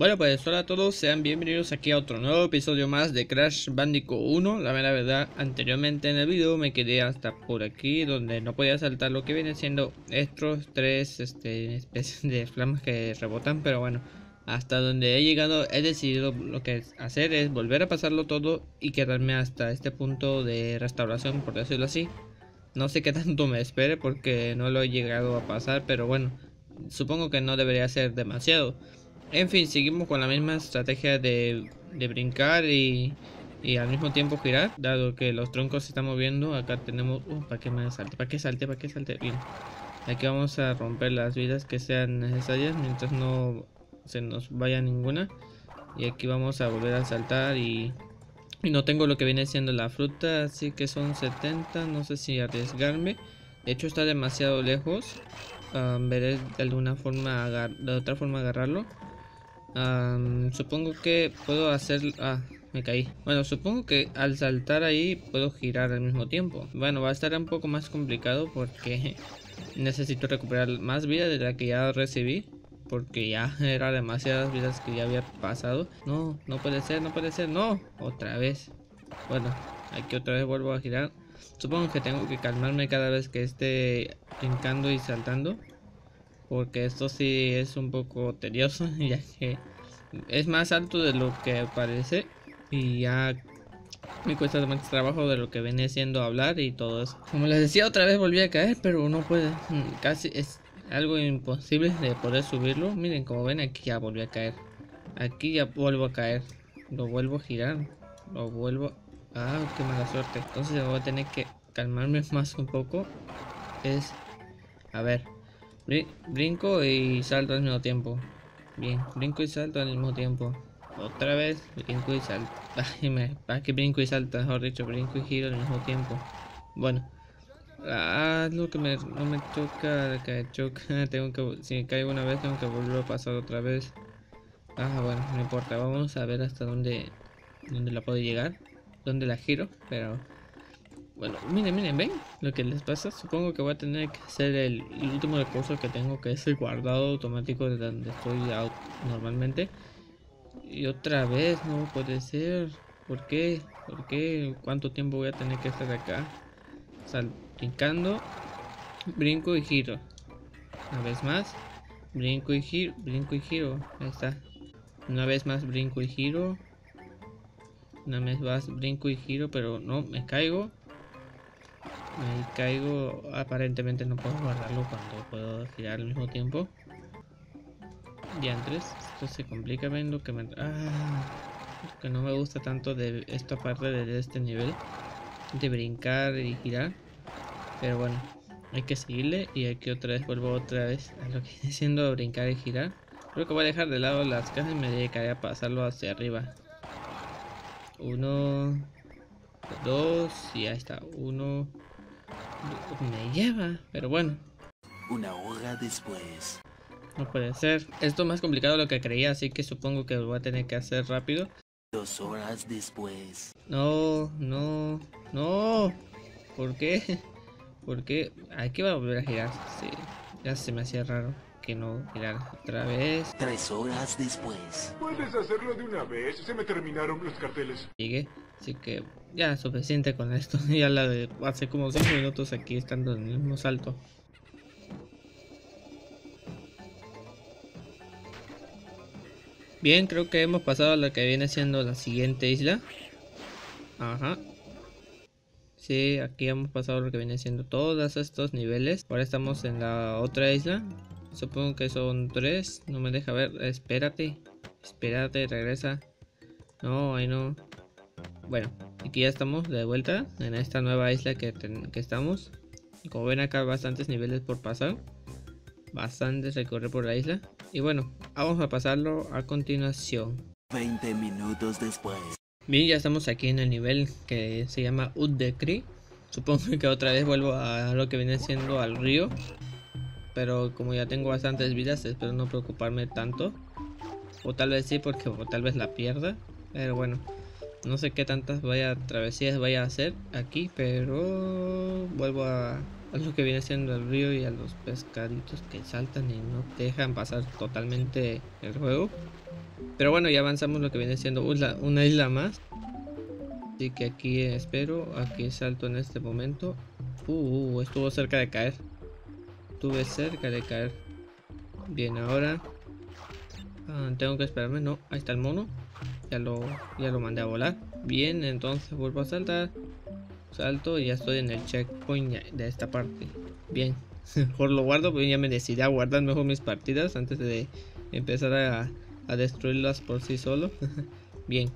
Bueno pues hola a todos, sean bienvenidos aquí a otro nuevo episodio más de Crash Bandicoot 1 La mera verdad, anteriormente en el video me quedé hasta por aquí donde no podía saltar lo que viene siendo estos tres este, especies de flamas que rebotan Pero bueno, hasta donde he llegado he decidido lo que hacer es volver a pasarlo todo y quedarme hasta este punto de restauración por decirlo así. No sé qué tanto me espere porque no lo he llegado a pasar pero bueno, supongo que no debería ser demasiado en fin, seguimos con la misma estrategia de, brincar y, al mismo tiempo girar. Dado que los troncos se están moviendo, acá tenemos... Uh, ¿Para qué me salte? ¿Para qué salte? ¿Para qué salte? Bien. Aquí vamos a romper las vidas que sean necesarias mientras no se nos vaya ninguna. Y aquí vamos a volver a saltar y, y no tengo lo que viene siendo la fruta, así que son 70. No sé si arriesgarme. De hecho está demasiado lejos. Ah, veré de alguna forma, de otra forma agarrarlo supongo que puedo hacer... Ah, me caí. Bueno, supongo que al saltar ahí puedo girar al mismo tiempo. Bueno, va a estar un poco más complicado porque necesito recuperar más vida de la que ya recibí. Porque ya era demasiadas vidas que ya había pasado. No, no puede ser, no puede ser, no. Otra vez. Bueno, aquí otra vez vuelvo a girar. Supongo que tengo que calmarme cada vez que esté brincando y saltando porque esto sí es un poco tedioso ya que es más alto de lo que parece y ya me cuesta más trabajo de lo que viene siendo hablar y todo eso. Como les decía otra vez volví a caer pero no puede, mm, casi es algo imposible de poder subirlo. Miren como ven aquí ya volví a caer, aquí ya vuelvo a caer, lo vuelvo a girar, lo vuelvo, ah qué mala suerte. Entonces voy a tener que calmarme más un poco, es, a ver. Brinco y salto al mismo tiempo. Bien, brinco y salto al mismo tiempo. Otra vez, brinco y salto. Ay, me, que brinco y salto, mejor dicho, brinco y giro al mismo tiempo. Bueno. Ah, lo que me, no me toca que choca. tengo que, si caigo una vez, tengo que volver a pasar otra vez. Ah, bueno, no importa. Vamos a ver hasta dónde, dónde la puedo llegar. Dónde la giro, pero bueno, miren, miren, ven lo que les pasa. Supongo que voy a tener que hacer el, último recurso que tengo, que es el guardado automático de donde estoy normalmente. Y otra vez, no puede ser. ¿Por qué? ¿Por qué? ¿Cuánto tiempo voy a tener que estar acá? Salpicando, brinco y giro. Una vez más, brinco y giro, brinco y giro. Ahí está. Una vez más, brinco y giro. Una vez más, brinco y giro, pero no, me caigo. Ahí caigo. Aparentemente no puedo guardarlo cuando puedo girar al mismo tiempo. Y antes, esto se complica viendo que me... Ah, que no me gusta tanto de esta parte de este nivel. De brincar y girar. Pero bueno, hay que seguirle y aquí otra vez vuelvo otra vez a lo que viene siendo brincar y girar. Creo que voy a dejar de lado las cajas y me dedicaré a pasarlo hacia arriba. Uno, dos y ahí está. Uno, me lleva, pero bueno. Una hora después. No puede ser. Esto es más complicado de lo que creía, así que supongo que lo voy a tener que hacer rápido. Dos horas después. No, no, no. ¿Por qué? ¿Por qué? Aquí va a volver a girar. Sí, ya se me hacía raro que no girar otra vez. Tres horas después. Puedes hacerlo de una vez. Se me terminaron los carteles. Sigue. Así que ya suficiente con esto. ya la de hace como 5 minutos aquí estando en el mismo salto. Bien, creo que hemos pasado a lo que viene siendo la siguiente isla. Ajá. Sí, aquí hemos pasado lo que viene siendo todos estos niveles. Ahora estamos en la otra isla. Supongo que son tres. No me deja ver. Espérate. Espérate, regresa. No, ahí no. Bueno, aquí ya estamos de vuelta en esta nueva isla que, que estamos. Como ven acá bastantes niveles por pasar. Bastantes recorrer por la isla. Y bueno, vamos a pasarlo a continuación. 20 minutos después. Bien, ya estamos aquí en el nivel que se llama Uddekri. Supongo que otra vez vuelvo a lo que viene siendo al río. Pero como ya tengo bastantes vidas, espero no preocuparme tanto. O tal vez sí, porque tal vez la pierda. Pero bueno, no sé qué tantas vaya travesías vaya a hacer aquí, pero vuelvo a, lo que viene siendo el río y a los pescaditos que saltan y no dejan pasar totalmente el juego. Pero bueno, ya avanzamos lo que viene siendo una, una isla más. Así que aquí espero, aquí salto en este momento. Uh, uh, estuvo cerca de caer. Estuve cerca de caer. Bien, ahora ah, tengo que esperarme. No, ahí está el mono. Ya lo, ya lo mandé a volar. Bien, entonces vuelvo a saltar. Salto y ya estoy en el checkpoint de esta parte. Bien, por lo guardo, pero ya me decidí a guardar mejor mis partidas antes de empezar a, a destruirlas por sí solo. Bien,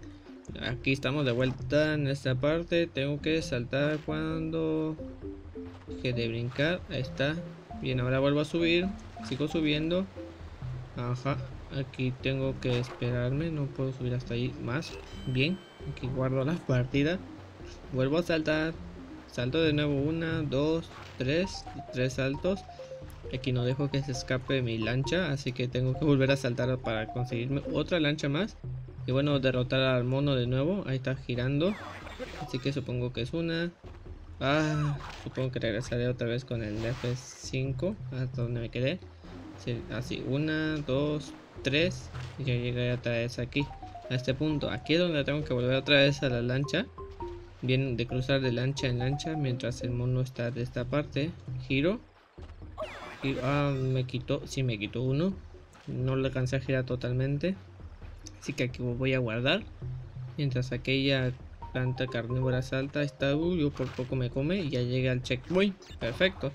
aquí estamos de vuelta en esta parte. Tengo que saltar cuando que de brincar. Ahí está. Bien, ahora vuelvo a subir. Sigo subiendo. Ajá. Aquí tengo que esperarme. No puedo subir hasta ahí más. Bien. Aquí guardo la partida. Vuelvo a saltar. Salto de nuevo. Una, dos, tres. Tres saltos. Aquí no dejo que se escape mi lancha. Así que tengo que volver a saltar para conseguirme otra lancha más. Y bueno, derrotar al mono de nuevo. Ahí está girando. Así que supongo que es una. Ah, supongo que regresaré otra vez con el F5. Hasta donde me quedé. así, una, dos, tres. Y ya llegué otra vez aquí. A este punto. Aquí es donde tengo que volver otra vez a la lancha. Bien, de cruzar de lancha en lancha. Mientras el mono está de esta parte. Giro. ah, me quitó. Sí, me quitó uno. No le alcancé a girar totalmente. Así que aquí voy a guardar. Mientras aquella planta carnívora salta, está, uh, yo por poco me come y ya llega al checkpoint. Perfecto.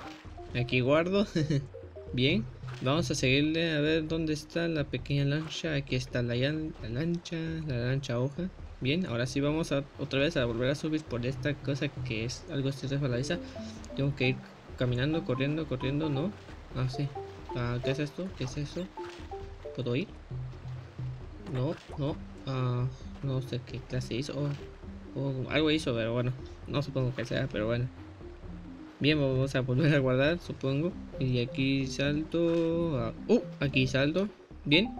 Aquí guardo. Bien. Vamos a seguirle a ver dónde está la pequeña lancha. Aquí está la, la lancha, la lancha hoja. Bien, ahora sí vamos a otra vez a volver a subir por esta cosa que es algo resbaladiza. Tengo que ir caminando, corriendo, corriendo, ¿no? Ah, sí. Ah, ¿Qué es esto? ¿Qué es eso? ¿Puedo ir? No, no. Ah, no sé qué clase hizo. O, algo hizo, pero bueno. No supongo que sea, pero bueno. Bien, vamos a volver a guardar, supongo. Y aquí salto. uh, aquí salto. Bien.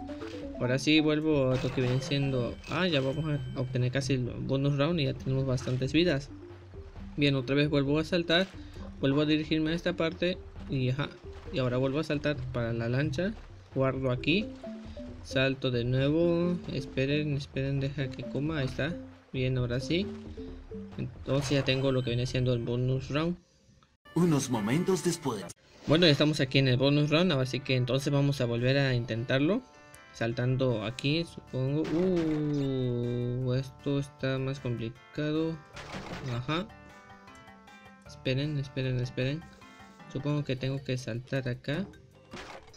Ahora sí vuelvo a lo que viene siendo. Ah, ya vamos a obtener casi el bonus round y ya tenemos bastantes vidas. Bien, otra vez vuelvo a saltar. Vuelvo a dirigirme a esta parte. Y ajá. Y ahora vuelvo a saltar para la lancha. Guardo aquí. Salto de nuevo. Esperen, esperen, deja que coma. Ahí está. Bien, ahora sí. Entonces ya tengo lo que viene siendo el bonus round. Unos momentos después. Bueno, ya estamos aquí en el bonus round. Así que entonces vamos a volver a intentarlo. Saltando aquí, supongo. Uh, esto está más complicado. Ajá. Esperen, esperen, esperen. Supongo que tengo que saltar acá.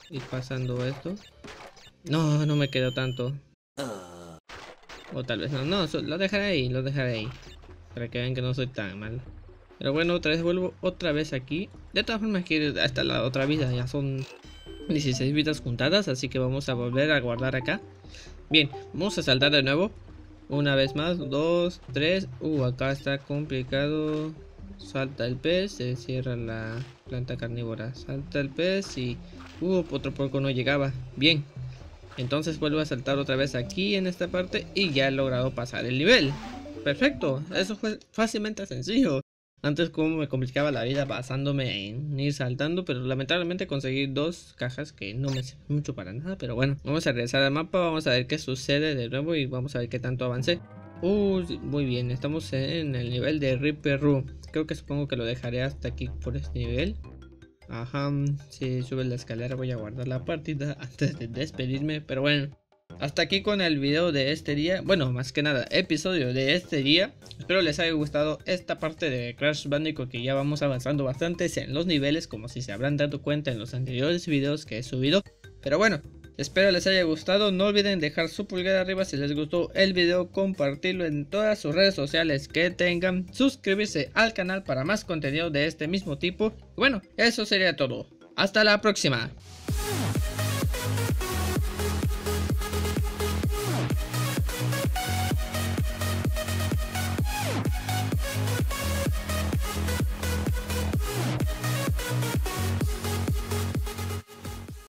Ir pasando esto. No, no me quedó tanto. O tal vez no, no, lo dejaré ahí, lo dejaré ahí. Para que vean que no soy tan mal. Pero bueno, otra vez vuelvo otra vez aquí. De todas formas, que hasta la otra vida ya son 16 vidas juntadas. Así que vamos a volver a guardar acá. Bien, vamos a saltar de nuevo. Una vez más, dos, tres. Uh, acá está complicado. Salta el pez, se cierra la planta carnívora. Salta el pez y... Uh, otro poco no llegaba. Bien, entonces vuelvo a saltar otra vez aquí en esta parte y ya he logrado pasar el nivel. Perfecto, eso fue fácilmente sencillo. Antes como me complicaba la vida basándome en ir saltando, pero lamentablemente conseguí dos cajas que no me sirven mucho para nada. Pero bueno, vamos a regresar al mapa, vamos a ver qué sucede de nuevo y vamos a ver qué tanto avancé. Uh, muy bien, estamos en el nivel de Ripper Room. Creo que supongo que lo dejaré hasta aquí por este nivel. Ajá, si sube la escalera voy a guardar la partida antes de despedirme, pero bueno. Hasta aquí con el video de este día, bueno, más que nada, episodio de este día. Espero les haya gustado esta parte de Crash Bandicoot que ya vamos avanzando bastante en los niveles, como si se habrán dado cuenta en los anteriores videos que he subido. Pero bueno, Espero les haya gustado, no olviden dejar su pulgar arriba si les gustó el video, compartirlo en todas sus redes sociales que tengan, suscribirse al canal para más contenido de este mismo tipo. bueno, eso sería todo. Hasta la próxima.